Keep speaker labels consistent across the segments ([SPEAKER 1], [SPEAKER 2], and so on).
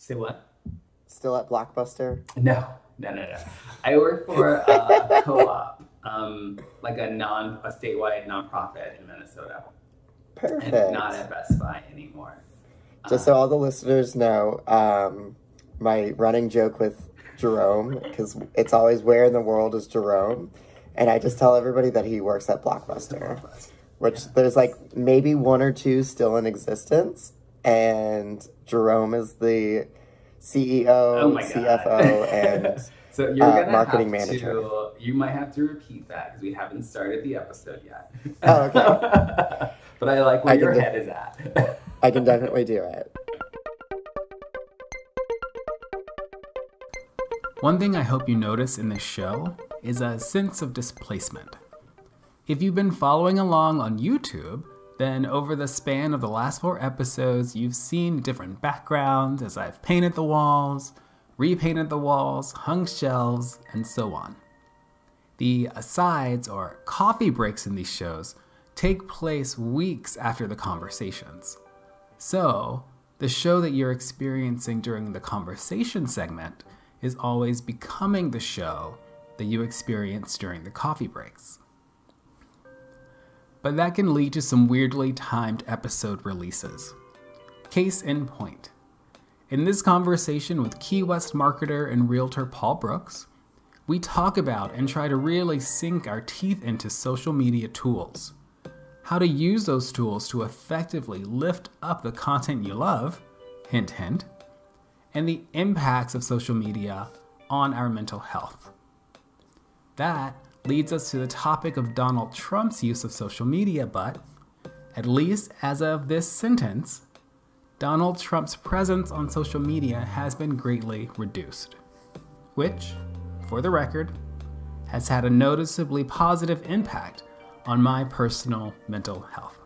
[SPEAKER 1] Say what?
[SPEAKER 2] Still at Blockbuster?
[SPEAKER 1] No, no, no, no. I work for a co-op, um, like a non, a statewide nonprofit in Minnesota,
[SPEAKER 2] Perfect.
[SPEAKER 1] and not at Best Buy anymore.
[SPEAKER 2] Just so all the listeners know, um, my running joke with Jerome, because it's always where in the world is Jerome? And I just tell everybody that he works at Blockbuster, which there's like maybe one or two still in existence. And Jerome is the CEO,
[SPEAKER 1] Oh my God.
[SPEAKER 2] CFO, and
[SPEAKER 1] So you're
[SPEAKER 2] uh,
[SPEAKER 1] gonna
[SPEAKER 2] marketing
[SPEAKER 1] have
[SPEAKER 2] manager.
[SPEAKER 1] to. You might have to repeat that because we haven't started the episode yet.
[SPEAKER 2] Oh, okay.
[SPEAKER 1] but I like where
[SPEAKER 2] I
[SPEAKER 1] your
[SPEAKER 2] do-
[SPEAKER 1] head is at.
[SPEAKER 2] I can definitely do it.
[SPEAKER 3] One thing I hope you notice in this show is a sense of displacement. If you've been following along on YouTube, then over the span of the last four episodes, you've seen different backgrounds as I've painted the walls, repainted the walls, hung shelves, and so on. The asides or coffee breaks in these shows take place weeks after the conversations. So, the show that you're experiencing during the conversation segment is always becoming the show that you experience during the coffee breaks. But that can lead to some weirdly timed episode releases. Case in point. In this conversation with Key West marketer and realtor Paul Brooks, we talk about and try to really sink our teeth into social media tools how to use those tools to effectively lift up the content you love, hint, hint, and the impacts of social media on our mental health. That leads us to the topic of Donald Trump's use of social media, but, at least as of this sentence, Donald Trump's presence on social media has been greatly reduced, which, for the record, has had a noticeably positive impact on my personal mental health.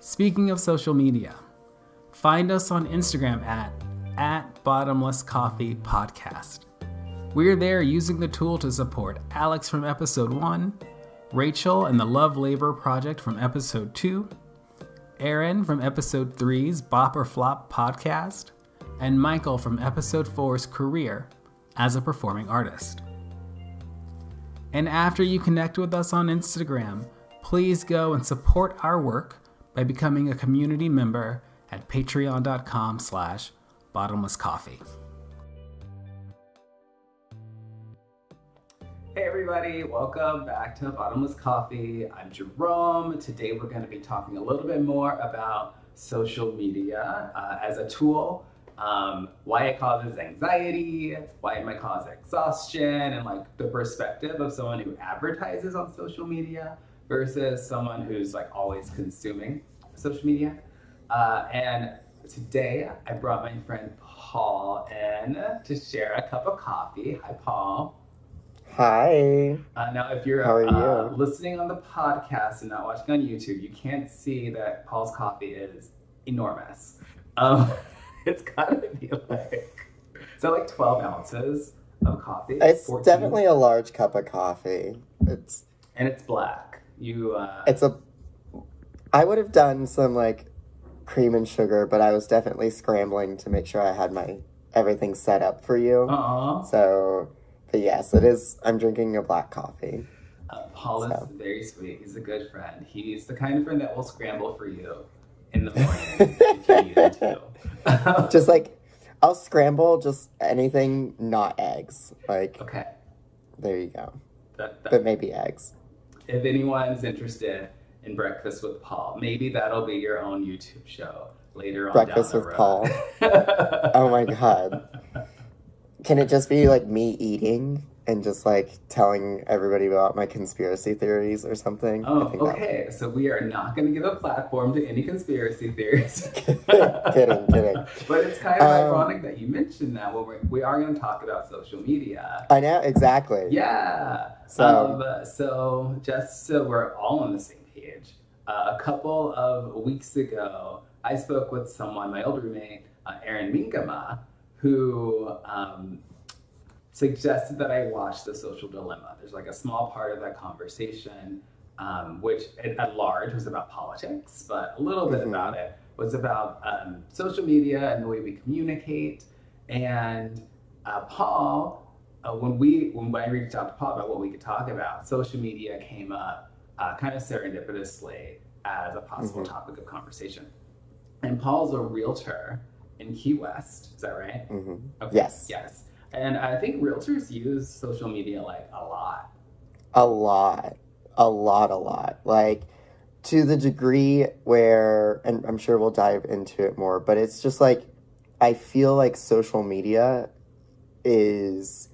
[SPEAKER 3] Speaking of social media, find us on Instagram at, at Bottomless Coffee Podcast. We're there using the tool to support Alex from episode 1, Rachel and the Love Labor Project from episode 2, Aaron from episode 3's Bop or Flop podcast, and Michael from episode 4's career as a performing artist. And after you connect with us on Instagram, please go and support our work by becoming a community member at patreon.com slash bottomlesscoffee.
[SPEAKER 1] Hey everybody, welcome back to Bottomless Coffee. I'm Jerome. Today we're going to be talking a little bit more about social media uh, as a tool, um, why it causes anxiety, why it might cause exhaustion, and like the perspective of someone who advertises on social media versus someone who's like always consuming social media. Uh, and today I brought my friend Paul in to share a cup of coffee. Hi, Paul.
[SPEAKER 2] Hi.
[SPEAKER 1] Uh, now, if you're uh, listening on the podcast and not watching on YouTube, you can't see that Paul's coffee is enormous. Um, it's got to be like, so like 12 ounces of coffee.
[SPEAKER 2] It's
[SPEAKER 1] 14,
[SPEAKER 2] definitely a large cup of coffee. It's
[SPEAKER 1] And it's black. You, uh,
[SPEAKER 2] it's a I would have done some like cream and sugar, but I was definitely scrambling to make sure I had my everything set up for you.
[SPEAKER 1] uh
[SPEAKER 2] So, but yes, it is. I'm drinking a black coffee.
[SPEAKER 1] uh, Paul is
[SPEAKER 2] So.
[SPEAKER 1] very sweet. He's a good friend. He's the kind of friend that will scramble for you in the morning if you need him to.
[SPEAKER 2] Just like I'll scramble just anything not eggs. Like
[SPEAKER 1] okay.
[SPEAKER 2] there you go.
[SPEAKER 1] That, that,
[SPEAKER 2] But maybe eggs.
[SPEAKER 1] if anyone's interested in Breakfast with Paul, maybe that'll be your own YouTube show later on.
[SPEAKER 2] Breakfast
[SPEAKER 1] down the
[SPEAKER 2] with
[SPEAKER 1] road.
[SPEAKER 2] Oh my god. Can it just be like me eating and just like telling everybody about my conspiracy theories or something?
[SPEAKER 1] Oh,
[SPEAKER 2] think that-
[SPEAKER 1] okay. So we are not going to give a platform to any conspiracy theories.
[SPEAKER 2] kidding, kidding.
[SPEAKER 1] But it's kind of
[SPEAKER 2] Um,
[SPEAKER 1] ironic that you mentioned that when we're, we are going to talk about social media.
[SPEAKER 2] I know exactly.
[SPEAKER 1] Yeah.
[SPEAKER 2] So-
[SPEAKER 1] um, so just so we're all on the same page, uh, a couple of weeks ago, I spoke with someone, my old roommate, uh, Aaron Minkama, who um, suggested that I watch The Social Dilemma. There's like a small part of that conversation, um, which at, large was about politics, but a little bit
[SPEAKER 2] Mhm.
[SPEAKER 1] about it was about um, social media and the way we communicate. And uh, Paul, uh, when we when I reached out to Paul about what we could talk about, social media came up uh, kind of serendipitously as a possible
[SPEAKER 2] Mhm.
[SPEAKER 1] topic of conversation. And Paul's a realtor in Key West. Is that right?
[SPEAKER 2] hmm
[SPEAKER 1] Okay.
[SPEAKER 2] Yes.
[SPEAKER 1] Yes. And I think realtors use social media like a lot.
[SPEAKER 2] A lot. A lot, a lot. Like, to the degree where, and I'm sure we'll dive into it more, but it's just like, I feel like social media is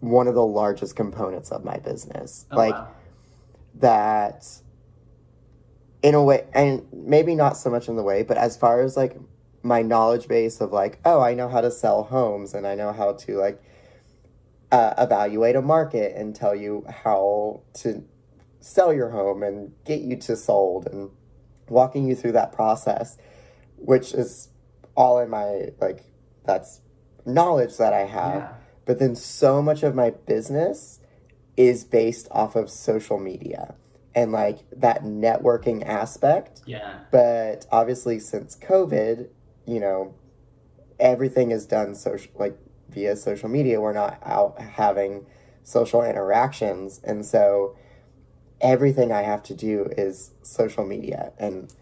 [SPEAKER 2] one of the largest components of my business.
[SPEAKER 1] Oh,
[SPEAKER 2] like,
[SPEAKER 1] wow.
[SPEAKER 2] that in a way and maybe not so much in the way but as far as like my knowledge base of like oh i know how to sell homes and i know how to like uh, evaluate a market and tell you how to sell your home and get you to sold and walking you through that process which is all in my like that's knowledge that i have
[SPEAKER 1] yeah.
[SPEAKER 2] but then so much of my business is based off of social media and like that networking aspect.
[SPEAKER 1] Yeah.
[SPEAKER 2] But obviously, since COVID, you know, everything is done social like via social media. We're not out having social interactions, and so everything I have to do is social media. And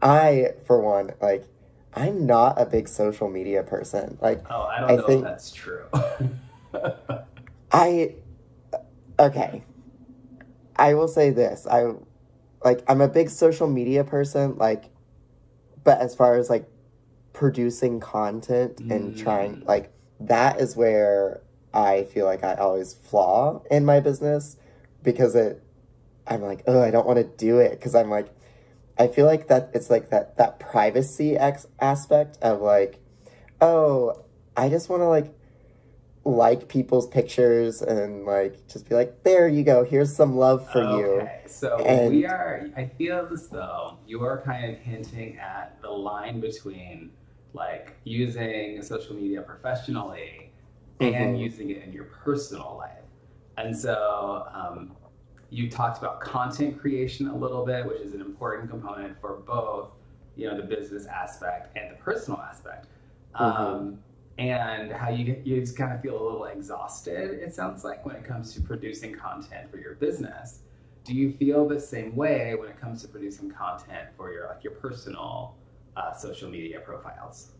[SPEAKER 2] I- for one, like I'm not a big social media person. Like
[SPEAKER 1] Oh, I don't
[SPEAKER 2] I
[SPEAKER 1] know
[SPEAKER 2] think-
[SPEAKER 1] if that's true.
[SPEAKER 2] I okay. I will say this. I like I'm a big social media person like but as far as like producing content and
[SPEAKER 1] Mm.
[SPEAKER 2] trying like that is where I feel like I always flaw in my business because it I'm like, "Oh, I don't want to do it" cuz I'm like I feel like that it's like that that privacy ex- aspect of like, "Oh, I just want to like like people's pictures and like just be like, there you go, here's some love for you.
[SPEAKER 1] So
[SPEAKER 2] And-
[SPEAKER 1] we are. I feel as though you are kind of hinting at the line between like using social media professionally and
[SPEAKER 2] Mhm.
[SPEAKER 1] using it in your personal life. And so um, you talked about content creation a little bit, which is an important component for both, you know, the business aspect and the personal aspect. Um, and how you you just kind of feel a little exhausted. It sounds like when it comes to producing content for your business. Do you feel the same way when it comes to producing content for your like your personal uh, social media profiles?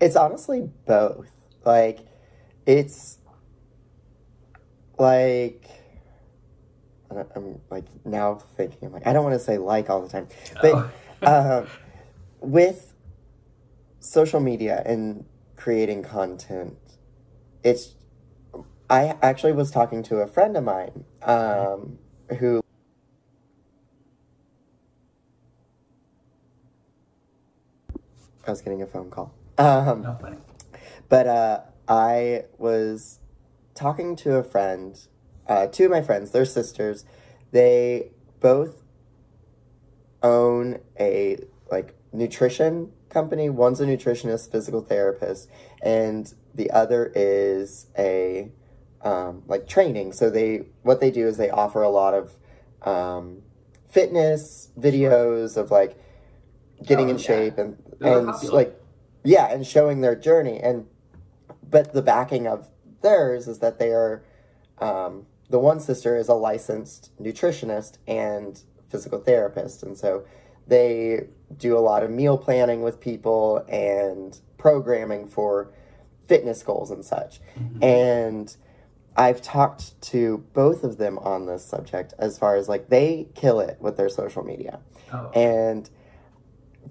[SPEAKER 2] It's honestly both. Like, it's like I'm like now thinking. I'm like I don't want to say like all the time, but
[SPEAKER 1] Oh.
[SPEAKER 2] um, with social media and creating content, it's. I actually was talking to a friend of mine um, who. I was getting a phone call. Um,
[SPEAKER 1] no funny.
[SPEAKER 2] but uh, I was talking to a friend, uh, two of my friends, they're sisters. They both own a like nutrition company. One's a nutritionist, physical therapist, and the other is a um, like training. So they what they do is they offer a lot of um, fitness videos of like getting
[SPEAKER 1] Oh,
[SPEAKER 2] in
[SPEAKER 1] yeah.
[SPEAKER 2] shape and
[SPEAKER 1] They're
[SPEAKER 2] and
[SPEAKER 1] popular.
[SPEAKER 2] like yeah and showing their journey. And but the backing of theirs is that they are um, the one sister is a licensed nutritionist and physical therapist. And so they do a lot of meal planning with people and programming for fitness goals and such.
[SPEAKER 1] Mhm.
[SPEAKER 2] and I've talked to both of them on this subject as far as like they kill it with their social media.
[SPEAKER 1] Oh,
[SPEAKER 2] and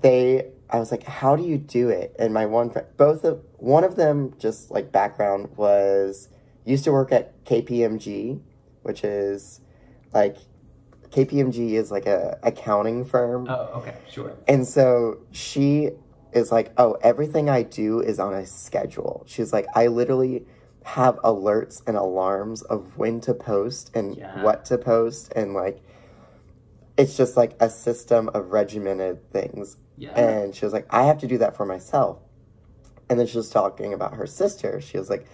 [SPEAKER 2] they i was like how do you do it? And my one friend both of one of them just like background was used to work at kpmg which is like kpmg is like a accounting firm.
[SPEAKER 1] Oh, okay, sure.
[SPEAKER 2] and so she is like oh everything i do is on a schedule. She's like i literally have alerts and alarms of when to post and
[SPEAKER 1] Yeah.
[SPEAKER 2] what to post. And like it's just like a system of regimented things
[SPEAKER 1] Yeah.
[SPEAKER 2] and she was like, I have to do that for myself. And then she was talking about her sister. She was like,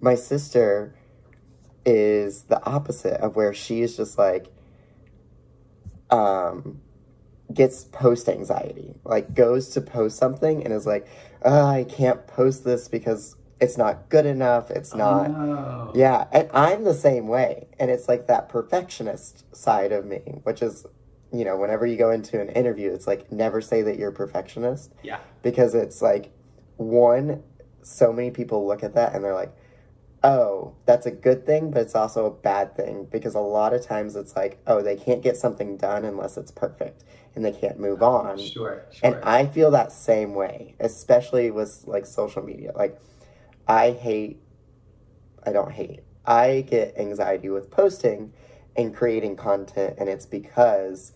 [SPEAKER 2] My sister is the opposite of where she is just like, um, gets post anxiety, like goes to post something and is like, oh, I can't post this because it's not good enough. It's not.
[SPEAKER 1] Oh.
[SPEAKER 2] Yeah, and I'm the same way. And it's like that perfectionist side of me, which is, you know, whenever you go into an interview, it's like never say that you're a perfectionist
[SPEAKER 1] Yeah.
[SPEAKER 2] because it's like, one, so many people look at that and they're like, oh, that's a good thing, but it's also a bad thing because a lot of times it's like, oh, they can't get something done unless it's perfect and they can't move oh, on.
[SPEAKER 1] Sure. Sure.
[SPEAKER 2] And I feel that same way, especially with like social media. Like, I hate, I don't hate, I get anxiety with posting and creating content, and it's because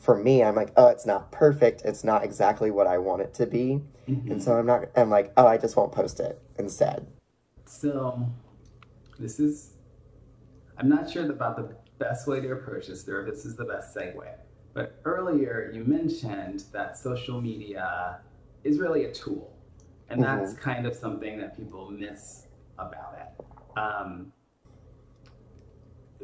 [SPEAKER 2] for me, I'm like, oh, it's not perfect. It's not exactly what I want it to be.
[SPEAKER 1] Mhm.
[SPEAKER 2] And so I'm not, I'm like, oh, I just won't post it instead.
[SPEAKER 1] So, this is, I'm not sure about the best way to approach this, or if this is the best segue. But earlier you mentioned that social media is really a tool, and that's kind of something that people miss about it. Um,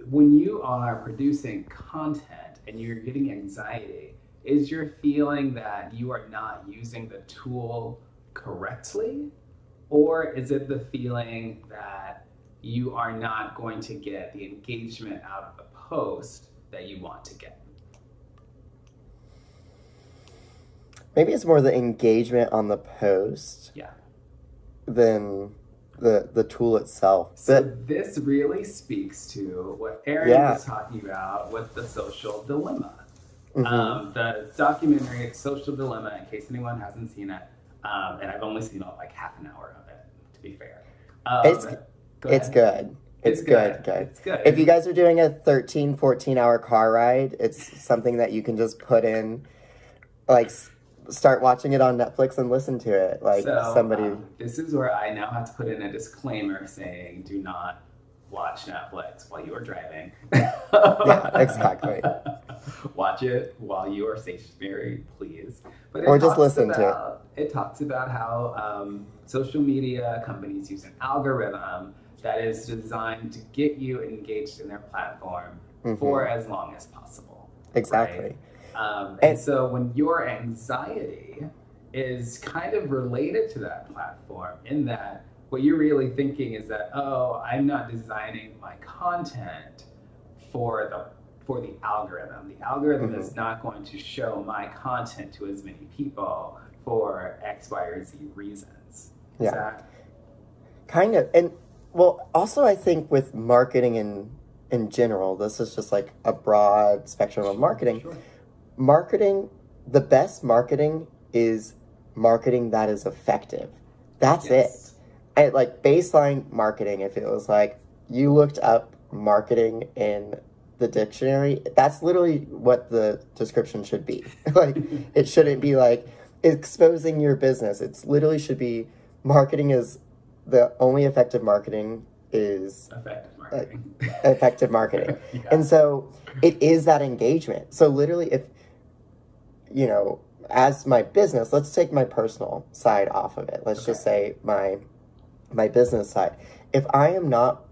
[SPEAKER 1] when you are producing content and you're getting anxiety, is your feeling that you are not using the tool correctly? Or is it the feeling that you are not going to get the engagement out of the post that you want to get?
[SPEAKER 2] Maybe it's more the engagement on the post
[SPEAKER 1] Yeah.
[SPEAKER 2] than the the tool itself.
[SPEAKER 1] So
[SPEAKER 2] But
[SPEAKER 1] this really speaks to what Aaron
[SPEAKER 2] Yeah.
[SPEAKER 1] was talking about with the social dilemma.
[SPEAKER 2] Mhm.
[SPEAKER 1] Um, the documentary Social Dilemma, in case anyone hasn't seen it, um, and I've only seen like half an hour of it, to be fair. Um,
[SPEAKER 2] It's-
[SPEAKER 1] go
[SPEAKER 2] it's good. It's, good, good.
[SPEAKER 1] It's good.
[SPEAKER 2] If you guys are doing a 13, 14 hour car ride, it's something that you can just put in, like, start watching it on Netflix and listen to it. Like,
[SPEAKER 1] So,
[SPEAKER 2] somebody.
[SPEAKER 1] um, this is where I now have to put in a disclaimer saying, "Do not watch Netflix while you are driving."
[SPEAKER 2] Yeah, exactly.
[SPEAKER 1] Watch it while you are stationary, please. But
[SPEAKER 2] Or just listen to it.
[SPEAKER 1] it. talks about how um, social media companies use an algorithm that is designed to get you engaged in their platform
[SPEAKER 2] Mhm.
[SPEAKER 1] for as long as possible.
[SPEAKER 2] exactly.
[SPEAKER 1] Um, and
[SPEAKER 2] And-
[SPEAKER 1] so when your anxiety is kind of related to that platform, in that what you're really thinking is that, oh, I'm not designing my content for the for the algorithm. The algorithm
[SPEAKER 2] Mm-hmm.
[SPEAKER 1] is not going to show my content to as many people for X, Y, or Z reasons.
[SPEAKER 2] Yeah.
[SPEAKER 1] that-
[SPEAKER 2] Kind of. And, well, also, I think with marketing in, in general, this is just like a broad spectrum of marketing.
[SPEAKER 1] Sure.
[SPEAKER 2] Marketing the best marketing is marketing that is effective that's
[SPEAKER 1] Yes.
[SPEAKER 2] it and like baseline marketing if it was like you looked up marketing in the dictionary that's literally what the description should be like it shouldn't be like exposing your business it's literally should be marketing is the only effective marketing is
[SPEAKER 1] Effective marketing.
[SPEAKER 2] effective marketing
[SPEAKER 1] Yeah.
[SPEAKER 2] and so it is that engagement. So literally if you know, as my business, let's take my personal side off of it. Let's just say my my business side. If I am not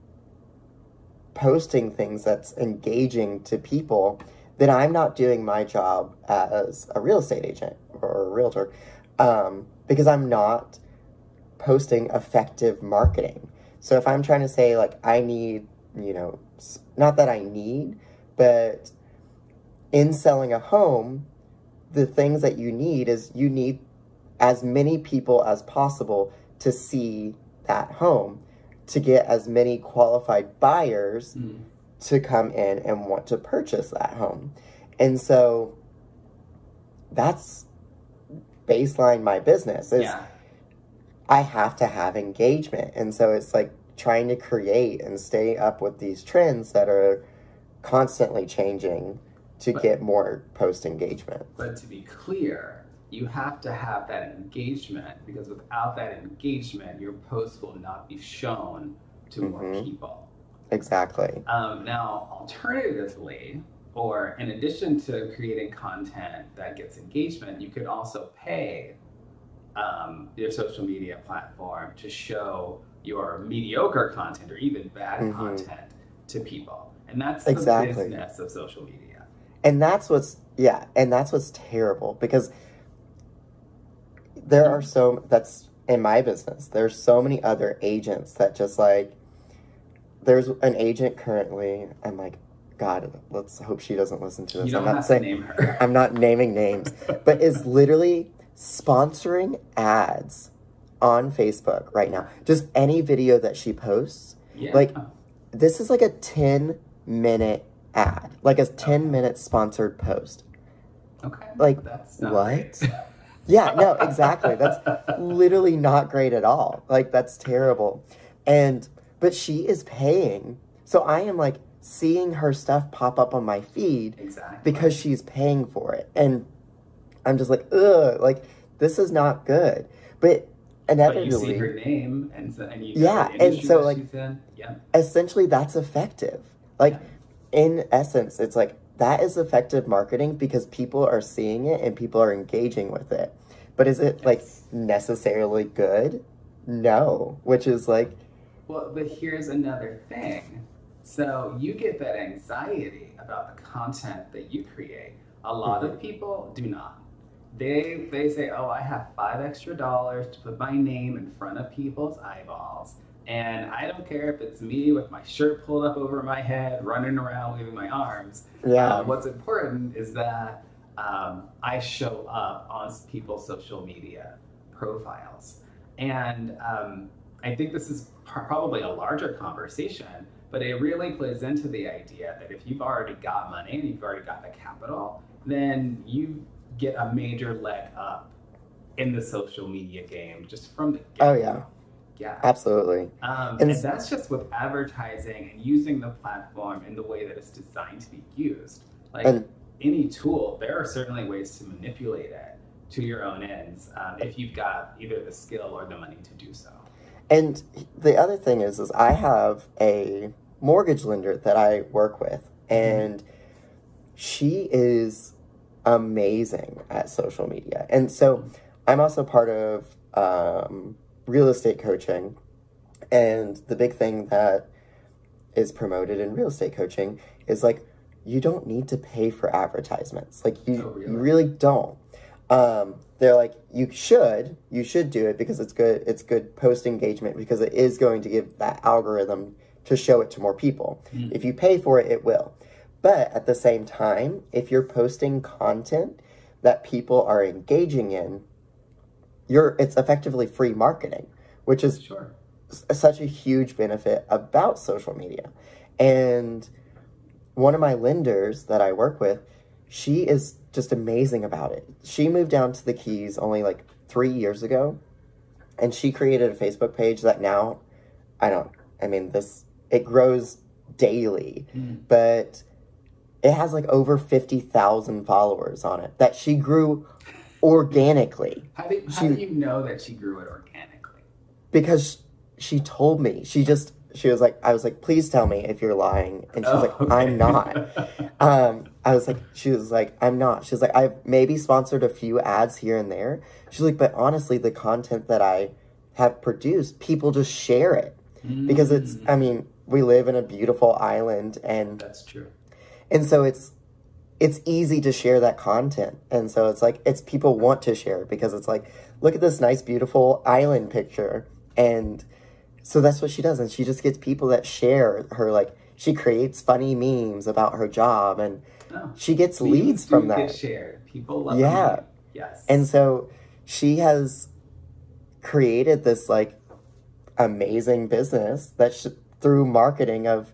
[SPEAKER 2] posting things that's engaging to people, then I'm not doing my job as a real estate agent or a realtor um, because I'm not posting effective marketing. So if I'm trying to say like I need, you know, not that I need, but in selling a home, the things that you need is you need as many people as possible to see that home to get as many qualified buyers
[SPEAKER 1] Mm.
[SPEAKER 2] to come in and want to purchase that home. And so that's baseline my business is
[SPEAKER 1] yeah.
[SPEAKER 2] I have to have engagement. And so it's like trying to create and stay up with these trends that are constantly changing to
[SPEAKER 1] But-
[SPEAKER 2] get more post engagement.
[SPEAKER 1] But to be clear, you have to have that engagement because without that engagement, your post will not be shown to more
[SPEAKER 2] Mhm.
[SPEAKER 1] people.
[SPEAKER 2] Exactly.
[SPEAKER 1] Um, now, alternatively, or in addition to creating content that gets engagement, you could also pay um, your social media platform to show your mediocre content or even bad
[SPEAKER 2] Mhm.
[SPEAKER 1] content to people. And that's the
[SPEAKER 2] Exactly.
[SPEAKER 1] business of social media.
[SPEAKER 2] And that's what's Yeah, and that's what's terrible because there are so that's in my business. There's so many other agents that just like there's an agent currently. I'm like, God, let's hope she doesn't listen to this. I'm not saying
[SPEAKER 1] to name her.
[SPEAKER 2] I'm not naming names, but is literally sponsoring ads on Facebook right now. Just any video that she posts.
[SPEAKER 1] yeah.
[SPEAKER 2] Like this is like a 10 minute ad, like a 10 minute sponsored post.
[SPEAKER 1] okay.
[SPEAKER 2] like,
[SPEAKER 1] That's not
[SPEAKER 2] what? Yeah, no, exactly. That's literally not great at all. Like that's terrible. And but she is paying. So I am like seeing her stuff pop up on my feed
[SPEAKER 1] exactly.
[SPEAKER 2] because she's paying for it. And I'm just like, ugh, like this is not good. But
[SPEAKER 1] But you see
[SPEAKER 2] inevitably
[SPEAKER 1] her name and so, and you
[SPEAKER 2] Yeah,
[SPEAKER 1] know the
[SPEAKER 2] and so, like-
[SPEAKER 1] Yeah.
[SPEAKER 2] essentially that's effective. Like in essence, it's like that is effective marketing because people are seeing it and people are engaging with it. But is it like necessarily good? No, which is like
[SPEAKER 1] Well, but here's another thing. So you get that anxiety about the content that you create. A lot
[SPEAKER 2] Mm-hmm.
[SPEAKER 1] of people do not. They they say, "Oh, I have five extra dollars to put my name in front of people's eyeballs." And I don't care if it's me with my shirt pulled up over my head, running around waving my arms.
[SPEAKER 2] yeah,
[SPEAKER 1] Uh, what's important is that um, I show up on people's social media profiles. And um, I think this is probably a larger conversation, but it really plays into the idea that if you've already got money and you've already got the capital, then you get a major leg up in the social media game just from the get.
[SPEAKER 2] Oh, yeah.
[SPEAKER 1] Yeah.
[SPEAKER 2] absolutely.
[SPEAKER 1] Um,
[SPEAKER 2] And
[SPEAKER 1] and that's just with advertising and using the platform in the way that it's designed to be used. Like
[SPEAKER 2] And-
[SPEAKER 1] any tool, there are certainly ways to manipulate it to your own ends um, if you've got either the skill or the money to do so.
[SPEAKER 2] And the other thing is, is I have a mortgage lender that I work with, and she is amazing at social media. And so I'm also part of um, real estate coaching, and the big thing that is promoted in real estate coaching is like you don't need to pay for advertisements. Like you,
[SPEAKER 1] Oh, really?
[SPEAKER 2] you really don't. Um, they're like you should, you should do it because it's good. It's good post engagement because it is going to give that algorithm to show it to more people.
[SPEAKER 1] Mm.
[SPEAKER 2] If you pay for it, it will. But at the same time, if you're posting content that people are engaging in, you're it's effectively free marketing, which is
[SPEAKER 1] Sure.
[SPEAKER 2] such a huge benefit about social media. And one of my lenders that I work with, she is just amazing about it. She moved down to the Keys only like three years ago, and she created a Facebook page that now, I don't, I mean, this, it grows daily,
[SPEAKER 1] Mm.
[SPEAKER 2] but it has like over 50,000 followers on it that she grew organically.
[SPEAKER 1] How do, how
[SPEAKER 2] She-
[SPEAKER 1] do you know that she grew it organically?
[SPEAKER 2] because she told me. She just she was like i was like please tell me if you're lying. And she was like
[SPEAKER 1] Oh, okay.
[SPEAKER 2] i'm not. Um i was like she was like i'm not. She's like i've maybe sponsored a few ads here and there. She's like but honestly the content that i have produced people just share it. Because it's
[SPEAKER 1] Mm,
[SPEAKER 2] i mean we live in a beautiful island and
[SPEAKER 1] that's true.
[SPEAKER 2] and so it's it's easy to share that content and so it's like it's people want to share because it's like look at this nice beautiful island picture and so that's what she does and she just gets people that share her like she creates funny memes about her job and
[SPEAKER 1] No.
[SPEAKER 2] she gets leads from
[SPEAKER 1] get
[SPEAKER 2] that
[SPEAKER 1] shared. People love
[SPEAKER 2] Yeah.
[SPEAKER 1] them. Yes.
[SPEAKER 2] and so she has created this like amazing business that sh- through marketing of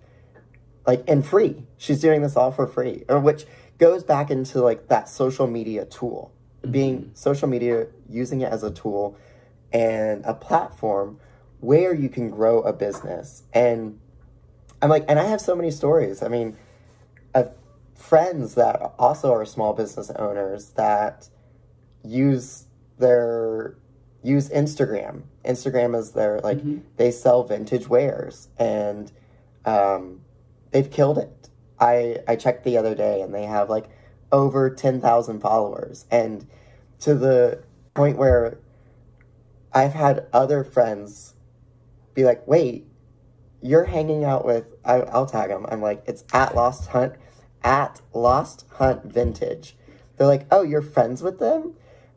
[SPEAKER 2] like and free. She's doing this all for free, or which goes back into like that social media tool, being social media, using it as a tool and a platform where you can grow a business. And I'm like, and I have so many stories. I mean, of friends that also are small business owners that use their use Instagram. Instagram is their like
[SPEAKER 1] Mhm.
[SPEAKER 2] they sell vintage wares and um, they've killed it. I I checked the other day and they have like over ten thousand followers and to the point where I've had other friends be like, "Wait, you're hanging out with?" I, I'll tag them. I'm like, "It's at Lost Hunt, at Lost Hunt Vintage." they're like, "Oh, you're friends with them,"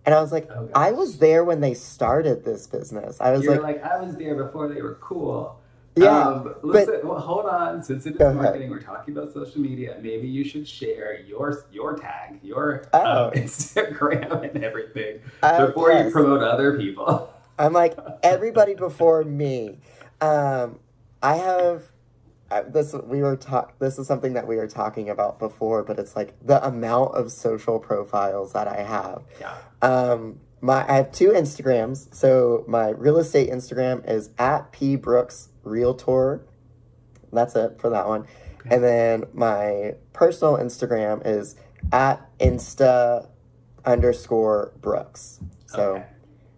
[SPEAKER 2] and I was like,
[SPEAKER 1] Oh,
[SPEAKER 2] "I was there when they started this business." I was like,
[SPEAKER 1] like, I was there before they were cool.
[SPEAKER 2] Yeah,
[SPEAKER 1] Um, listen, well, hold on. Since it is
[SPEAKER 2] Go ahead.
[SPEAKER 1] marketing, we're talking about social media. Maybe you should share your your tag, your
[SPEAKER 2] Oh.
[SPEAKER 1] um, Instagram and everything
[SPEAKER 2] Oh,
[SPEAKER 1] before you promote other people.
[SPEAKER 2] I'm like everybody before me. Um, I have uh, this. We were talk. This is something that we were talking about before, but it's like the amount of social profiles that I have.
[SPEAKER 1] Yeah.
[SPEAKER 2] Um, my I have two Instagrams. So my real estate Instagram is at p brooks realtor. That's it for that one.
[SPEAKER 1] Okay.
[SPEAKER 2] And then my personal Instagram is at insta underscore brooks. So
[SPEAKER 1] Okay.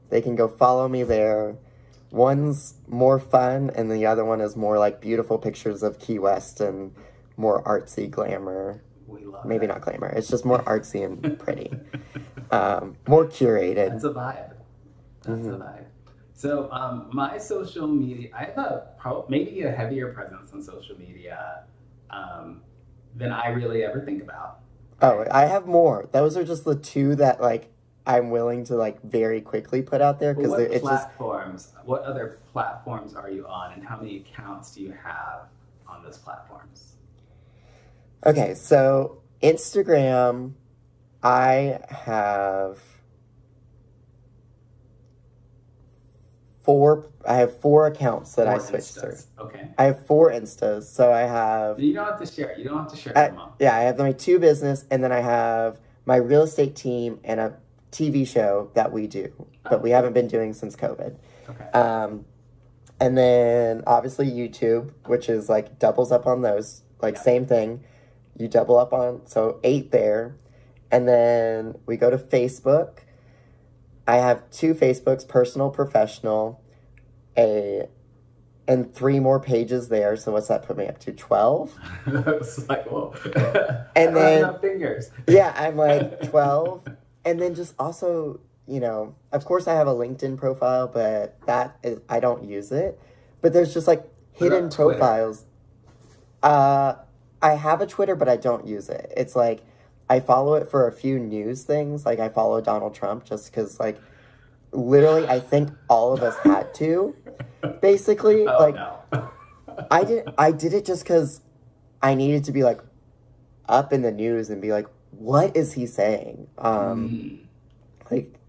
[SPEAKER 2] they can go follow me there. One's more fun, and the other one is more like beautiful pictures of Key West and more artsy glamour.
[SPEAKER 1] we love
[SPEAKER 2] Maybe
[SPEAKER 1] it.
[SPEAKER 2] not glamour. It's just more artsy and pretty. Um, more curated.
[SPEAKER 1] That's a vibe. That's
[SPEAKER 2] Mm-hmm.
[SPEAKER 1] a vibe. So um, my social media, I have a pro- maybe a heavier presence on social media um, than I really ever think about.
[SPEAKER 2] Oh, I have more. Those are just the two that like I'm willing to like very quickly put out there because
[SPEAKER 1] what
[SPEAKER 2] it's just
[SPEAKER 1] platforms? What other platforms are you on, and how many accounts do you have on those platforms?
[SPEAKER 2] okay. So Instagram, I have four. I have four accounts that I
[SPEAKER 1] Four
[SPEAKER 2] switched through.
[SPEAKER 1] Okay.
[SPEAKER 2] I have four instas. So I have
[SPEAKER 1] You don't have to share. You don't have to share
[SPEAKER 2] I-
[SPEAKER 1] them all.
[SPEAKER 2] yeah, I have my two business, and then I have my real estate team and a TV show that we do, but we haven't been doing since COVID.
[SPEAKER 1] Okay.
[SPEAKER 2] Um, and then obviously YouTube, which is like doubles up on those, like
[SPEAKER 1] Yeah.
[SPEAKER 2] same thing. You double up on so eight there, and then we go to Facebook. I have two Facebooks, personal, professional, a, and three more pages there. So what's that put me up to? Twelve.
[SPEAKER 1] it's like, whoa.
[SPEAKER 2] And then-
[SPEAKER 1] fingers.
[SPEAKER 2] yeah, I'm like 12. and then just also, you know, of course I have a LinkedIn profile, but that is, I don't use it. But there's just like hidden profiles. Uh, I have a Twitter, but I don't use it. It's like I follow it for a few news things. Like I follow Donald Trump just because, like, literally, I think all of us had to. Basically,
[SPEAKER 1] Oh
[SPEAKER 2] like
[SPEAKER 1] no.
[SPEAKER 2] I did I did it just because I needed to be like up in the news and be like, what is he saying? Um,
[SPEAKER 1] Mm.
[SPEAKER 2] like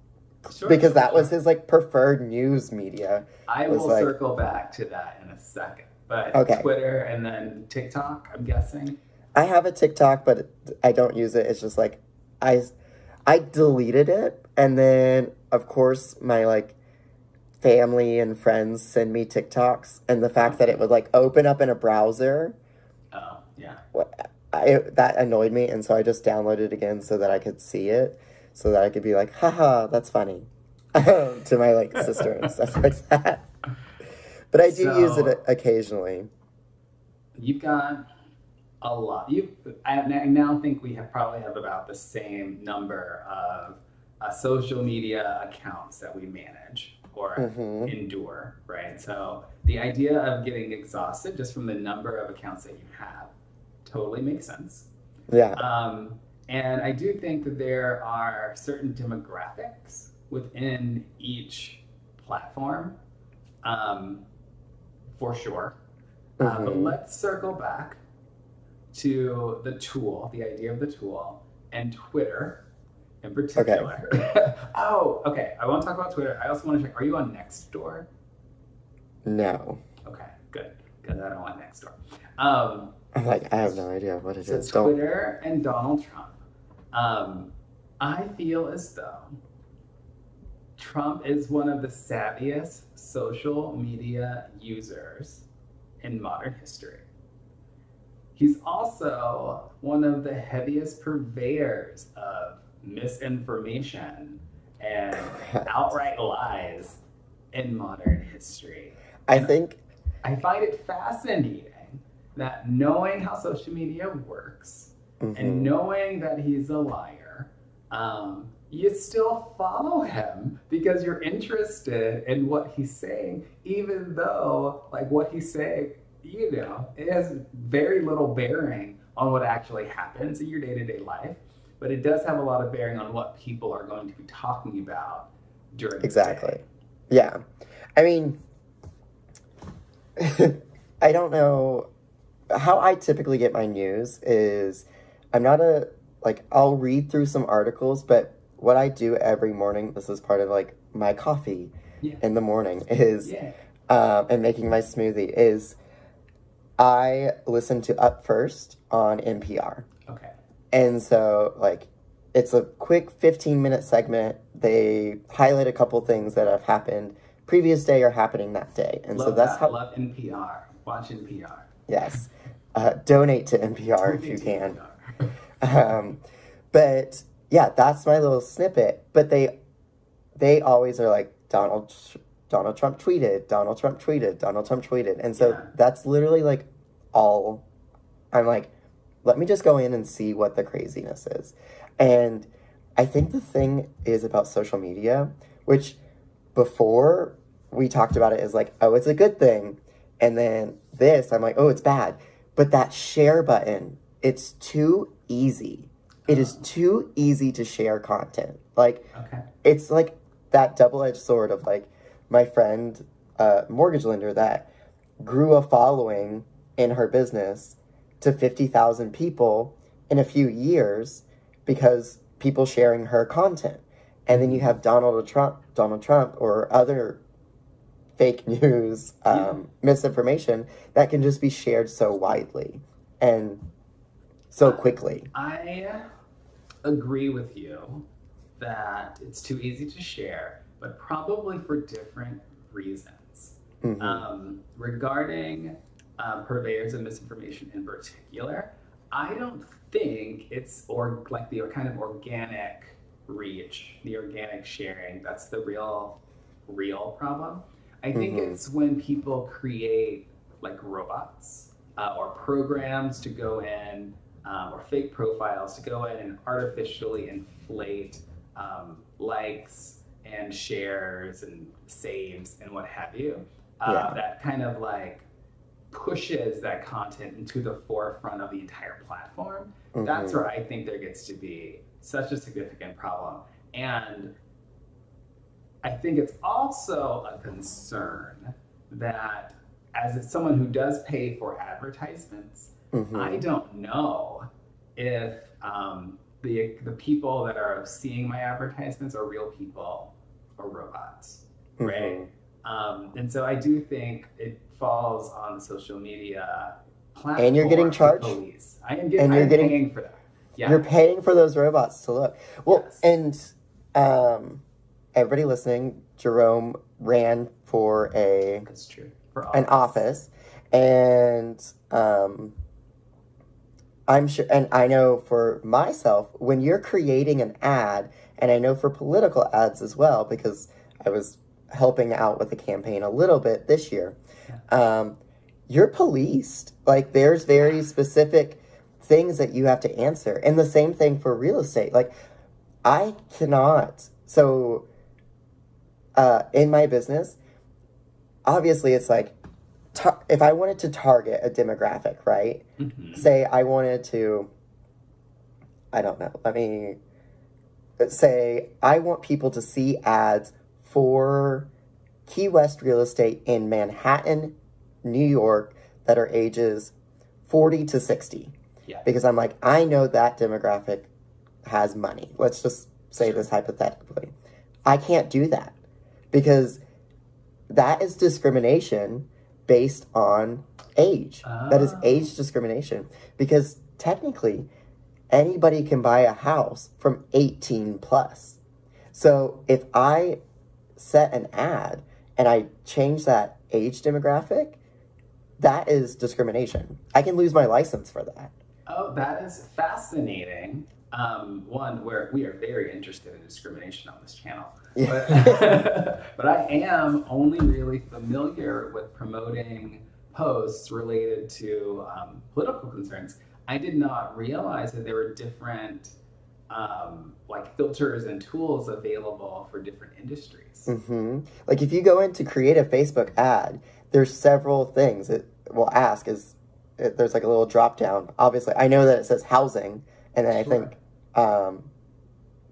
[SPEAKER 1] Sure,
[SPEAKER 2] because
[SPEAKER 1] sure,
[SPEAKER 2] that was his like preferred news media.
[SPEAKER 1] I will
[SPEAKER 2] like-
[SPEAKER 1] circle back to that in a second. But
[SPEAKER 2] Okay.
[SPEAKER 1] Twitter and then TikTok, I'm guessing.
[SPEAKER 2] I have a TikTok, but I don't use it. It's just like I I deleted it, and then of course my like family and friends send me TikToks, and the fact that it would like open up in a browser.
[SPEAKER 1] Oh, yeah.
[SPEAKER 2] I, that annoyed me, and so I just downloaded it again so that I could see it, so that I could be like, haha, that's funny, to my like sister and stuff like that. But I do use it occasionally.
[SPEAKER 1] You've got a lot. You, I I now think we have probably have about the same number of uh, social media accounts that we manage or
[SPEAKER 2] Mhm.
[SPEAKER 1] endure, right? So the idea of getting exhausted just from the number of accounts that you have totally makes sense.
[SPEAKER 2] Yeah,
[SPEAKER 1] Um, and I do think that there are certain demographics within each platform, um, for sure. Uh, but
[SPEAKER 2] Mhm.
[SPEAKER 1] let's circle back to the tool, the idea of the tool, and Twitter in particular. Okay. oh, okay. I want to talk about Twitter. I also want to check. Are you on Nextdoor?
[SPEAKER 2] no.
[SPEAKER 1] Okay, good. Because I don't want Nextdoor. Um,
[SPEAKER 2] I'm like, I have no idea what it
[SPEAKER 1] So
[SPEAKER 2] is. Don't.
[SPEAKER 1] Twitter and Donald Trump. Um, I feel as though Trump is one of the savviest social media users in modern history. He's also one of the heaviest purveyors of misinformation and outright lies in modern history.
[SPEAKER 2] I think.
[SPEAKER 1] I find it fascinating that knowing how social media works
[SPEAKER 2] mhm.
[SPEAKER 1] and knowing that he's a liar, um, you still follow him because you're interested in what he's saying, even though, like, what he's saying, you know, it has very little bearing on what actually happens in your day to day life. but it does have a lot of bearing on what people are going to be talking about during the
[SPEAKER 2] Exactly. Yeah. I mean, I don't know how I typically get my news is I'm not a like I'll read through some articles, but what I do every morning, this is part of like my coffee
[SPEAKER 1] Yeah.
[SPEAKER 2] in the morning is
[SPEAKER 1] Yeah.
[SPEAKER 2] um, and making my smoothie is I listen to Up First on NPR.
[SPEAKER 1] Okay.
[SPEAKER 2] And so, like, it's a quick 15 minute segment. They highlight a couple things that have happened previous day or happening that day. And
[SPEAKER 1] Love
[SPEAKER 2] so that's
[SPEAKER 1] that.
[SPEAKER 2] how,
[SPEAKER 1] Love NPR. Watch NPR.
[SPEAKER 2] yes. Uh, donate to NPR if you can. Um, but yeah, that's my little snippet. But they, they always are like, Donald, Donald Trump tweeted, Donald Trump tweeted, Donald Trump tweeted. And so
[SPEAKER 1] Yeah.
[SPEAKER 2] that's literally like all I'm like, let me just go in and see what the craziness is. And I think the thing is about social media, which before we talked about it is like, oh, it's a good thing. And then this, I'm like, oh, it's bad. But that share button, it's too easy. It is uh-huh. too easy to share content. Like,
[SPEAKER 1] Okay.
[SPEAKER 2] it's like that double-edged sword of like my friend uh, mortgage lender that grew a following in her business to 50,000 people in a few years because people sharing her content. And then you have Donald Trump Donald Trump or other fake news um, misinformation that can just be shared so widely and so quickly.
[SPEAKER 1] I agree with you that it's too easy to share, but probably for different reasons.
[SPEAKER 2] Mhm.
[SPEAKER 1] Um, regarding um, purveyors of misinformation in particular, I don't think it's or like the kind of organic reach, the organic sharing. That's the real, real problem. I think
[SPEAKER 2] Mhm.
[SPEAKER 1] it's when people create like robots uh, or programs to go in um, or fake profiles to go in and artificially inflate um, likes and shares and saves and what have you. Uh,
[SPEAKER 2] Yeah.
[SPEAKER 1] That kind of like pushes that content into the forefront of the entire platform. That's
[SPEAKER 2] Mhm.
[SPEAKER 1] where I think there gets to be such a significant problem. And I think it's also a concern that as someone who does pay for advertisements,
[SPEAKER 2] Mhm.
[SPEAKER 1] I don't know if um, the the people that are seeing my advertisements are real people or robots, right?
[SPEAKER 2] Mhm.
[SPEAKER 1] Um, and so I do think it falls on the social media platform.
[SPEAKER 2] And you're getting charged?
[SPEAKER 1] police. I am getting.
[SPEAKER 2] And you're
[SPEAKER 1] I'm
[SPEAKER 2] getting-
[SPEAKER 1] paying for that. Yeah.
[SPEAKER 2] You're paying for those robots to look. Well,
[SPEAKER 1] Yes.
[SPEAKER 2] and um, everybody listening, Jerome ran for a
[SPEAKER 1] That's true. For
[SPEAKER 2] an office, and um, I'm sure, and I know for myself, when you're creating an ad, and I know for political ads as well, because I was helping out with the campaign a little bit this year. Um, you're policed. Like there's very specific things that you have to answer, and the same thing for real estate. Like I cannot. So uh, in my business, obviously it's like if I wanted to target a demographic, right?
[SPEAKER 1] Mhm.
[SPEAKER 2] Say I wanted to, I don't know, let me say I want people to see ads for Key West real estate in Manhattan, New York that are ages 40 to 60.
[SPEAKER 1] Yeah.
[SPEAKER 2] Because I'm like, I know that demographic has money. Let's just say this hypothetically. I can't do that because that is discrimination based on age. That is
[SPEAKER 1] Ah.
[SPEAKER 2] age discrimination because technically anybody can buy a house from 18 plus. So if I set an ad and I change that age demographic, that is discrimination. I can lose my license for that.
[SPEAKER 1] Oh, that is fascinating. Um, one where we are very interested in discrimination on this channel. But, but I am only really familiar with promoting posts related to um, political concerns. I did not realize that there were different um, like filters and tools available for different industries.
[SPEAKER 2] hmm Like if you go in to create a Facebook ad, there's several things it will ask. Is it, there's like a little drop down. Obviously, I know that it says housing, and then I think um,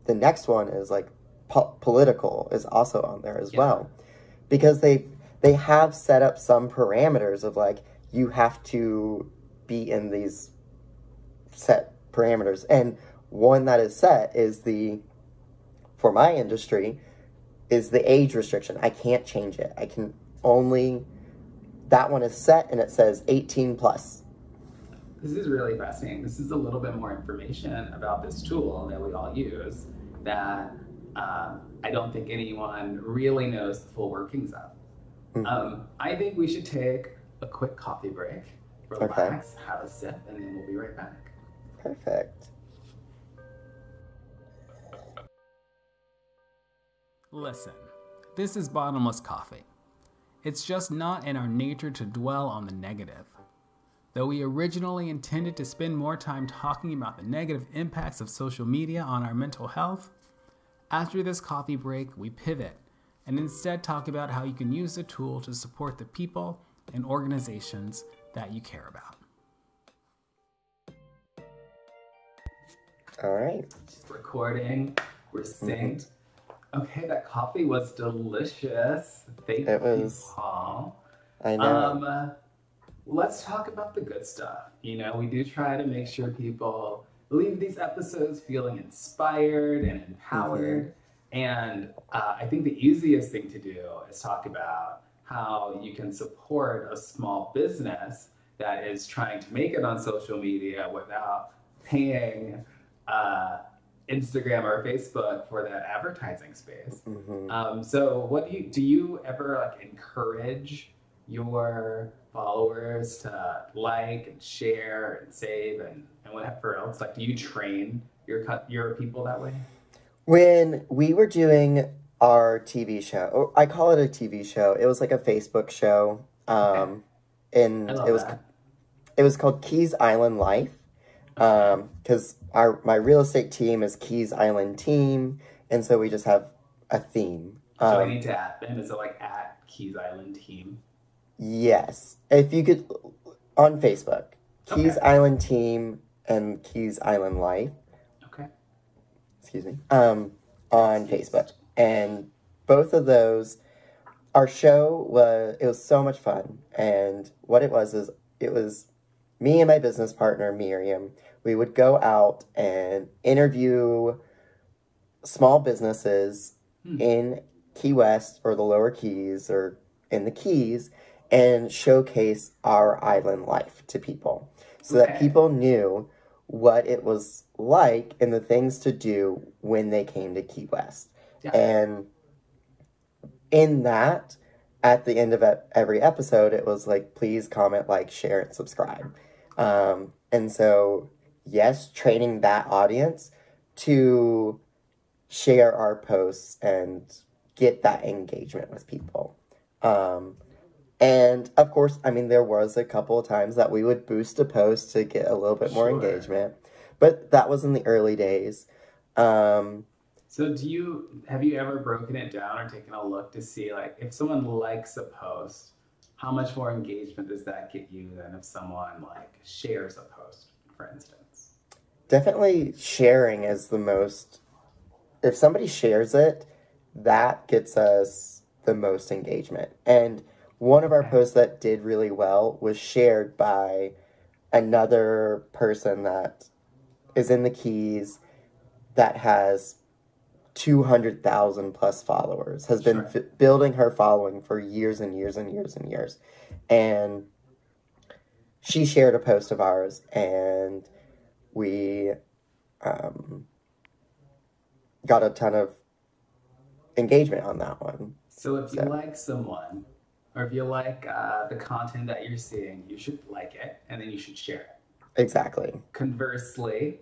[SPEAKER 2] the next one is like po- political is also on there as
[SPEAKER 1] Yeah.
[SPEAKER 2] well, because they they have set up some parameters of like you have to be in these set parameters, and one that is set is the for my industry is the age restriction. I can't change it. I can only that one is set and it says 18 plus.
[SPEAKER 1] This is really fascinating. This is a little bit more information about this tool that we all use that um, I don't think anyone really knows the full workings of.
[SPEAKER 2] Mhm.
[SPEAKER 1] Um, I think we should take a quick coffee break, relax, have a sip, and then we'll be right back.
[SPEAKER 2] Perfect.
[SPEAKER 3] Listen, this is bottomless coffee. It's just not in our nature to dwell on the negative. Though we originally intended to spend more time talking about the negative impacts of social media on our mental health, after this coffee break, we pivot and instead talk about how you can use the tool to support the people and organizations that you care about.
[SPEAKER 2] All right.
[SPEAKER 1] Just recording, we're synced. Okay, that coffee was delicious. Thank
[SPEAKER 2] It
[SPEAKER 1] you,
[SPEAKER 2] was-
[SPEAKER 1] Paul.
[SPEAKER 2] I know.
[SPEAKER 1] Um, let's talk about the good stuff. You know, we do try to make sure people leave these episodes feeling inspired and empowered. And uh, I think the easiest thing to do is talk about how you can support a small business that is trying to make it on social media without paying uh, Instagram or Facebook for that advertising space.
[SPEAKER 2] Mhm.
[SPEAKER 1] Um, so what do you do you ever like encourage your followers to like and share and save and, and whatever else? Like do you train your cut your people that way?
[SPEAKER 2] When we were doing our TV show, or I call it a TV show. It was like a Facebook show. Um, and
[SPEAKER 1] I love
[SPEAKER 2] it was
[SPEAKER 1] that.
[SPEAKER 2] it was called Keys Island Life. Um, because our my real estate team is Keys Island team, and so we just have a theme.
[SPEAKER 1] So I
[SPEAKER 2] Um,
[SPEAKER 1] need to add them. Is it like at Keys Island Team?
[SPEAKER 2] yes, if you could on Facebook, Keys
[SPEAKER 1] Okay.
[SPEAKER 2] Island team and Keys Island Life.
[SPEAKER 1] Okay.
[SPEAKER 2] excuse me, um, on Facebook. And both of those, our show was, it was so much fun. And what it was is, it was me and my business partner, Miriam. We would go out and interview small businesses
[SPEAKER 1] Hmm.
[SPEAKER 2] in Key West or the lower Keys or in the Keys and showcase our island life to people so that people knew what it was like and the things to do when they came to Key West.
[SPEAKER 1] Yeah.
[SPEAKER 2] And in that, at the end of every episode, it was like, please comment, like, share, and subscribe. Um, and so, yes, training that audience to share our posts and get that engagement with people. Um, and of course, I mean, there was a couple of times that we would boost a post to get a little bit more
[SPEAKER 1] Sure.
[SPEAKER 2] engagement, but that was in the early days. Um,
[SPEAKER 1] So do you have you ever broken it down or taken a look to see like if someone likes a post, how much more engagement does that get you than if someone like shares a post, for instance?
[SPEAKER 2] definitely sharing is the most if somebody shares it that gets us the most engagement and one of our posts that did really well was shared by another person that is in the keys that has 200,000 plus followers has been
[SPEAKER 1] Sure.
[SPEAKER 2] f- building her following for years and years and years and years and she shared a post of ours and we um, got a ton of engagement on that one.
[SPEAKER 1] So if you
[SPEAKER 2] So-
[SPEAKER 1] like someone or if you like uh, the content that you're seeing, you should like it and then you should share it.
[SPEAKER 2] Exactly.
[SPEAKER 1] Conversely,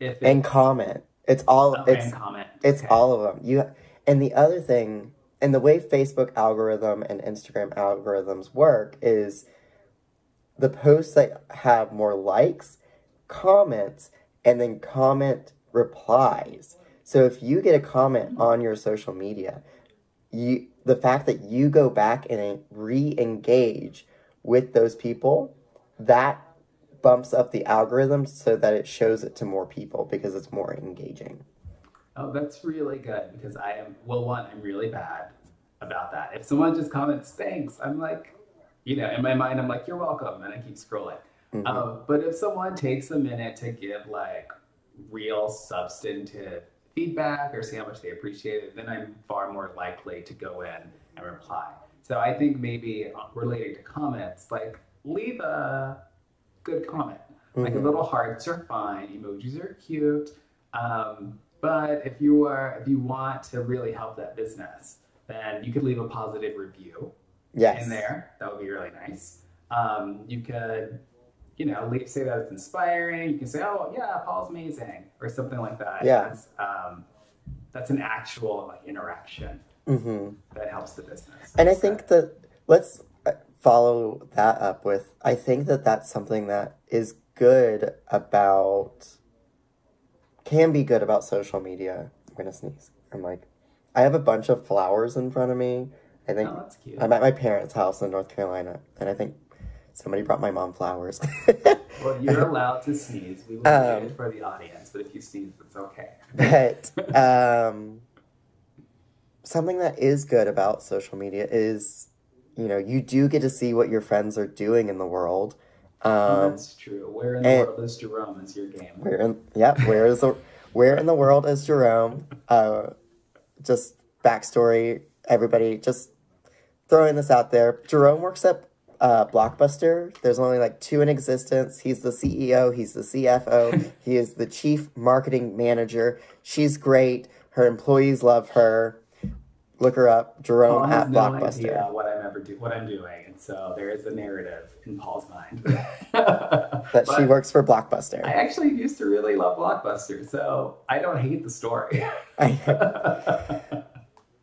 [SPEAKER 1] if
[SPEAKER 2] And comment. It's all
[SPEAKER 1] okay,
[SPEAKER 2] it's
[SPEAKER 1] comment.
[SPEAKER 2] it's
[SPEAKER 1] Okay.
[SPEAKER 2] all of them. You and the other thing and the way Facebook algorithm and Instagram algorithms work is the posts that have more likes, comments, and then comment replies. So if you get a comment hmm. on your social media, you the fact that you go back and re-engage with those people, that bumps up the algorithm so that it shows it to more people because it's more engaging.
[SPEAKER 1] Oh, that's really good because I am, well, one, I'm really bad about that. If someone just comments, thanks, I'm like, you know, in my mind, I'm like, you're welcome. And I keep scrolling.
[SPEAKER 2] Mhm.
[SPEAKER 1] Um, but if someone takes a minute to give like real substantive feedback or say how much they appreciate it, then I'm far more likely to go in and reply. So I think maybe uh, relating to comments, like leave a good comment. Like a
[SPEAKER 2] Mhm.
[SPEAKER 1] little hearts are fine, emojis are cute. Um, but if you are if you want to really help that business, then you could leave a positive review
[SPEAKER 2] Yes.
[SPEAKER 1] in there. That would be really nice. Um, you could, you know, leave, say that it's inspiring. You can say, "Oh, yeah, Paul's amazing," or something like that.
[SPEAKER 2] Yeah.
[SPEAKER 1] That's, um, that's an actual like interaction
[SPEAKER 2] hmm
[SPEAKER 1] that helps the business.
[SPEAKER 2] And I think that let's follow that up with I think that that's something that is good about can be good about social media. I'm gonna sneeze. I'm like, I have a bunch of flowers in front of me. I think
[SPEAKER 1] Oh.
[SPEAKER 2] I'm at my parents' house in North Carolina, and I think somebody brought my mom flowers.
[SPEAKER 1] Well, you're allowed to sneeze. We will
[SPEAKER 2] Um,
[SPEAKER 1] do it for the audience, but if you sneeze, it's okay.
[SPEAKER 2] but um, something that is good about social media is, you know, you do get to see what your friends are doing in the world.
[SPEAKER 1] Oh,
[SPEAKER 2] Um,
[SPEAKER 1] that's true. Where in the
[SPEAKER 2] and-
[SPEAKER 1] world is Jerome? Is your game?
[SPEAKER 2] where in yeah, where is the where in the world is Jerome? Uh, just backstory. Everybody, just throwing this out there. Jerome works at uh, Blockbuster. There's only like two in existence. He's the CEO. He's the CFO. he is the chief marketing manager. She's great. Her employees love her. Look her up, Jerome
[SPEAKER 1] Paul
[SPEAKER 2] at
[SPEAKER 1] no
[SPEAKER 2] Blockbuster.
[SPEAKER 1] Idea what I'm ever do what I'm doing, and so there is a narrative in Paul's mind
[SPEAKER 2] That she works for Blockbuster.
[SPEAKER 1] I actually used to really love Blockbuster, so I don't hate the story.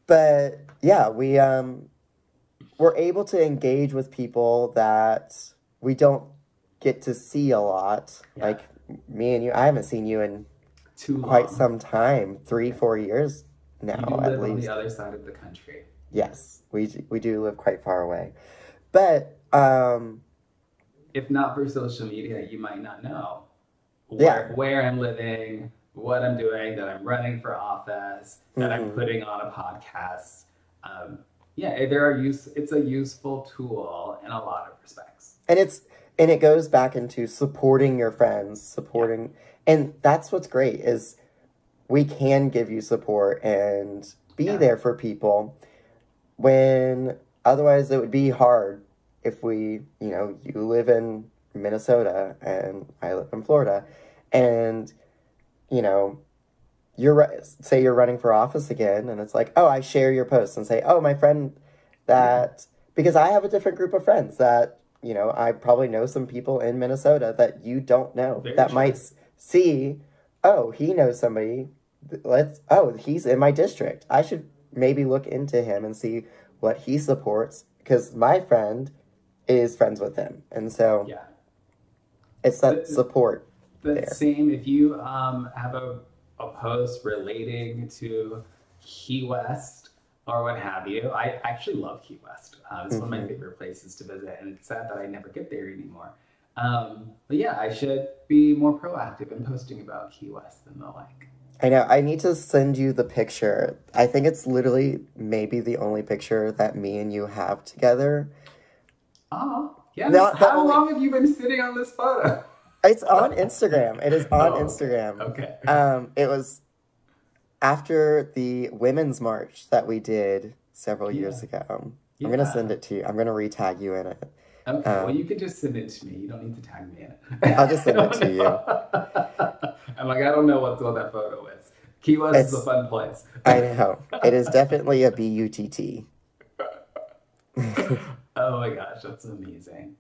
[SPEAKER 2] but yeah, we um we're able to engage with people that we don't get to see a lot.
[SPEAKER 1] Yeah.
[SPEAKER 2] Like me and you, I haven't seen you in quite some time, three, four years now at
[SPEAKER 1] live on
[SPEAKER 2] least.
[SPEAKER 1] the other side of the country.
[SPEAKER 2] Yes, we we do live quite far away, but um
[SPEAKER 1] If not for social media, you might not know
[SPEAKER 2] Yeah.
[SPEAKER 1] where, where I'm living, what I'm doing, that I'm running for office, that I'm
[SPEAKER 2] Mhm.
[SPEAKER 1] putting on a podcast. Um, yeah, there are use. It's a useful tool in a lot of respects.
[SPEAKER 2] and it's and it goes back into supporting your friends supporting and that's what's great is we can give you support and be
[SPEAKER 1] Yeah.
[SPEAKER 2] there for people when otherwise it would be hard if we you know you live in minnesota and i live in florida and you know you're say you're running for office again and it's like oh i share your post and say oh my friend that because i have a different group of friends that you know i probably know some people in minnesota that you don't know
[SPEAKER 1] Very
[SPEAKER 2] that
[SPEAKER 1] true.
[SPEAKER 2] might see oh he knows somebody let's oh he's in my district i should maybe look into him and see what he supports because my friend is friends with him and so
[SPEAKER 1] Yeah.
[SPEAKER 2] it's that
[SPEAKER 1] But-
[SPEAKER 2] support
[SPEAKER 1] The
[SPEAKER 2] there.
[SPEAKER 1] same if you um, have a, a post relating to Key West or what have you. I actually love Key West. Uh, it's one of my
[SPEAKER 2] Mhm.
[SPEAKER 1] favorite places to visit, and it's sad that I never get there anymore. Um, but yeah, I should be more proactive in posting about Key West than the like.
[SPEAKER 2] I know. I need to send you the picture. I think it's literally maybe the only picture that me and you have together.
[SPEAKER 1] Oh.
[SPEAKER 2] Not
[SPEAKER 1] How
[SPEAKER 2] only-
[SPEAKER 1] long have you been sitting on this photo?
[SPEAKER 2] It's on Instagram. It is on
[SPEAKER 1] Oh.
[SPEAKER 2] Instagram.
[SPEAKER 1] Okay.
[SPEAKER 2] Um, it was after the women's march that we did several years ago. I'm gonna send it to you. I'm gonna re-tag you in it.
[SPEAKER 1] Okay,
[SPEAKER 2] Um,
[SPEAKER 1] well, you can just send it to me. You don't need to tag me in it.
[SPEAKER 2] I'll just send it to you.
[SPEAKER 1] I'm like, I don't know what's what that photo is. Key West is a fun place.
[SPEAKER 2] I know. It is definitely a B-U-T-T.
[SPEAKER 1] oh my gosh, that's amazing.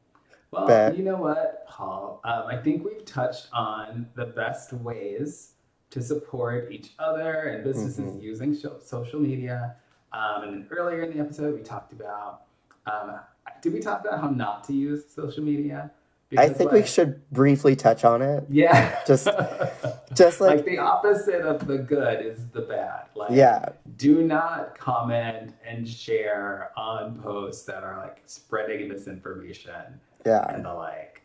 [SPEAKER 1] Well,
[SPEAKER 2] But-
[SPEAKER 1] you know what, Paul? Um, I think we've touched on the best ways to support each other and businesses
[SPEAKER 2] Mhm.
[SPEAKER 1] using sho- social media. Um, and then earlier in the episode, we talked about. Um, did we talk about how not to use social media?
[SPEAKER 2] I think we should briefly touch on it.
[SPEAKER 1] Yeah.
[SPEAKER 2] Just- Just
[SPEAKER 1] like,
[SPEAKER 2] like,
[SPEAKER 1] the opposite of the good is the bad. Like
[SPEAKER 2] yeah,
[SPEAKER 1] do not comment and share on posts that are like spreading misinformation
[SPEAKER 2] yeah.
[SPEAKER 1] and the like.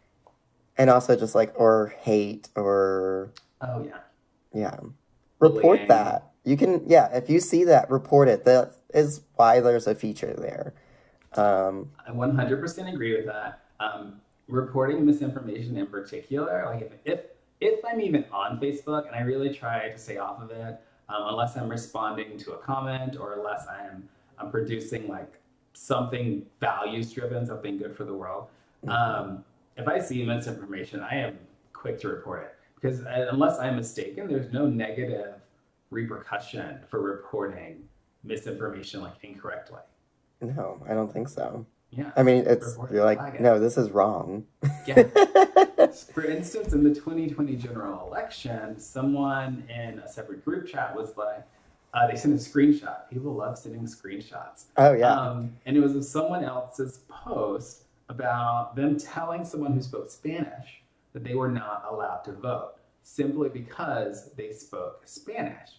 [SPEAKER 2] And also just like or hate or
[SPEAKER 1] Oh yeah.
[SPEAKER 2] yeah. Report
[SPEAKER 1] Bullying.
[SPEAKER 2] that. You can yeah, if you see that, report it. That is why there's a feature there. Um
[SPEAKER 1] I 100% agree with that. Um, reporting misinformation in particular, like if, if if I'm even on Facebook, and I really try to stay off of it, um, unless I'm responding to a comment or unless I'm I'm producing like something values driven, something good for the world. Um, if I see misinformation, I am quick to report it because uh, unless I'm mistaken, there's no negative repercussion for reporting misinformation like incorrectly.
[SPEAKER 2] no, I don't think so.
[SPEAKER 1] Yeah.
[SPEAKER 2] I mean it's you're
[SPEAKER 1] flag
[SPEAKER 2] like,
[SPEAKER 1] it.
[SPEAKER 2] no, this is wrong.
[SPEAKER 1] Yeah. For instance, in the 2020 general election, someone in a separate group chat was like, uh, they sent a screenshot. People love sending screenshots.
[SPEAKER 2] Oh yeah.
[SPEAKER 1] Um, and it was of someone else's post about them telling someone who spoke Spanish that they were not allowed to vote simply because they spoke Spanish.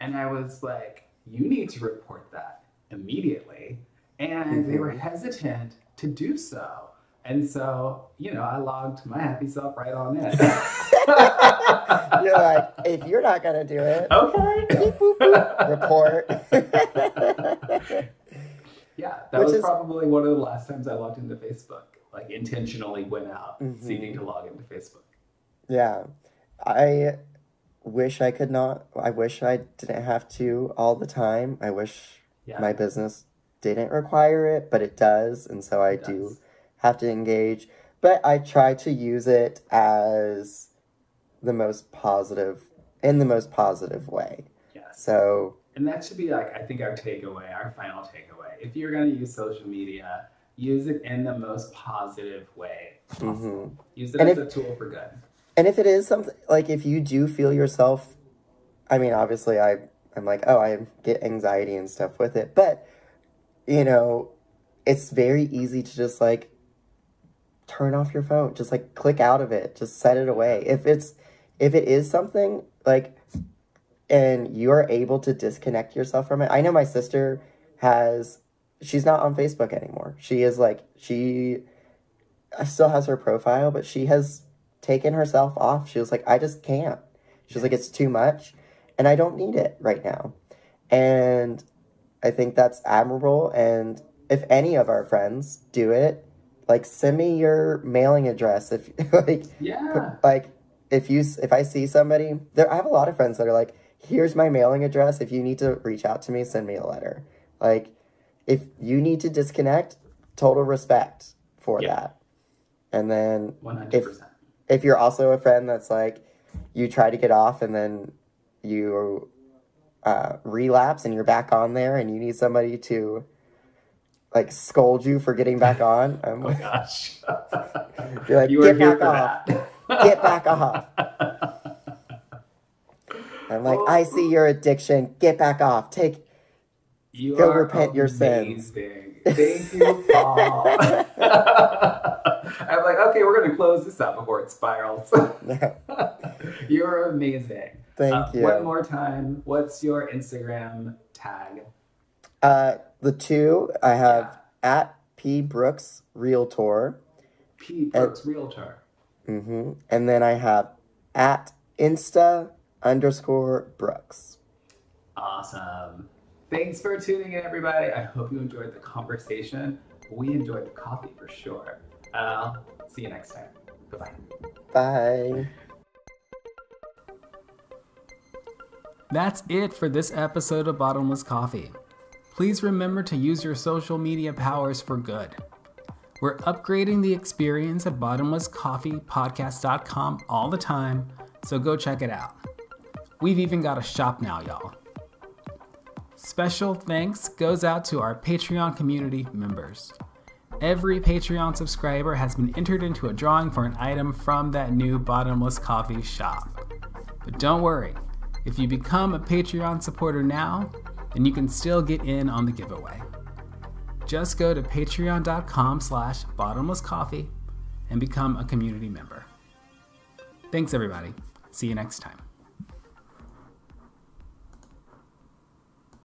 [SPEAKER 1] And I was like, you need to report that immediately. And they were hesitant to do so. And so, you know, I logged my happy self right on in.
[SPEAKER 2] you're like, if you're not gonna do it,
[SPEAKER 1] okay.
[SPEAKER 2] beep, boop, boop, report.
[SPEAKER 1] Yeah, that
[SPEAKER 2] Which
[SPEAKER 1] was
[SPEAKER 2] is-
[SPEAKER 1] probably one of the last times I logged into Facebook. Like intentionally went out
[SPEAKER 2] Mhm.
[SPEAKER 1] seeking to log into Facebook.
[SPEAKER 2] Yeah. I wish I could not. I wish I didn't have to all the time. I wish
[SPEAKER 1] Yeah.
[SPEAKER 2] my business didn't require it, but it does. And so I
[SPEAKER 1] It
[SPEAKER 2] do
[SPEAKER 1] does.
[SPEAKER 2] have to engage. But I try to use it as the most positive, in the most positive way.
[SPEAKER 1] Yes.
[SPEAKER 2] So,
[SPEAKER 1] And that should be like I think our takeaway, our final takeaway. If you're gonna use social media, use it in the most positive way possible. Mm-hmm. Use it
[SPEAKER 2] And
[SPEAKER 1] as
[SPEAKER 2] if-
[SPEAKER 1] a tool for good.
[SPEAKER 2] and if it is something, like if you do feel yourself, I mean, obviously I, I'm like, oh, I get anxiety and stuff with it. But, you know, it's very easy to just like turn off your phone. Just like click out of it. Just set it away. If it's if it is something like and you are able to disconnect yourself from it i know my sister has she's not on facebook anymore. She is like she uh, still has her profile but she has taken herself off. She was like i just can't. She's like it's too much and i don't need it right now. And i think that's admirable and if any of our friends do it like send me your mailing address if like
[SPEAKER 1] Yeah.
[SPEAKER 2] like if you if i see somebody there i have a lot of friends that are like here's my mailing address if you need to reach out to me send me a letter like if you need to disconnect total respect for
[SPEAKER 1] Yeah.
[SPEAKER 2] that and then
[SPEAKER 1] One hundred percent.
[SPEAKER 2] if you're also a friend that's like you try to get off and then you uh, relapse and you're back on there and you need somebody to like scold you for getting back on i'm
[SPEAKER 1] Oh
[SPEAKER 2] like
[SPEAKER 1] gosh.
[SPEAKER 2] You're like,
[SPEAKER 1] you were
[SPEAKER 2] "Get back off. get back off i'm like i see your addiction get back off take
[SPEAKER 1] You
[SPEAKER 2] Go repent your sins.
[SPEAKER 1] Thank you, Paul. I'm like, okay, we're gonna close this out before it spirals. You're amazing.
[SPEAKER 2] Thank
[SPEAKER 1] Uh,
[SPEAKER 2] you.
[SPEAKER 1] One more time. What's your Instagram tag?
[SPEAKER 2] uh the two i have
[SPEAKER 1] Yeah.
[SPEAKER 2] at p brooks realtor
[SPEAKER 1] P Brooks Realtor.
[SPEAKER 2] hmm and then i have at insta underscore brooks
[SPEAKER 1] Awesome. Thanks for tuning in, everybody. I hope you enjoyed the conversation. We enjoyed the coffee for sure. Uh, see you next time. Bye bye.
[SPEAKER 2] bye
[SPEAKER 3] That's it for this episode of Bottomless Coffee. Please remember to use your social media powers for good. We're upgrading the experience at bottomlesscoffeepodcast.com all the time, so go check it out. We've even got a shop now, y'all. Special thanks goes out to our Patreon community members. Every Patreon subscriber has been entered into a drawing for an item from that new Bottomless Coffee shop. But don't worry, if you become a Patreon supporter now, then you can still get in on the giveaway. Just go to patreon.com slash bottomlesscoffee and become a community member. Thanks everybody. See you next time.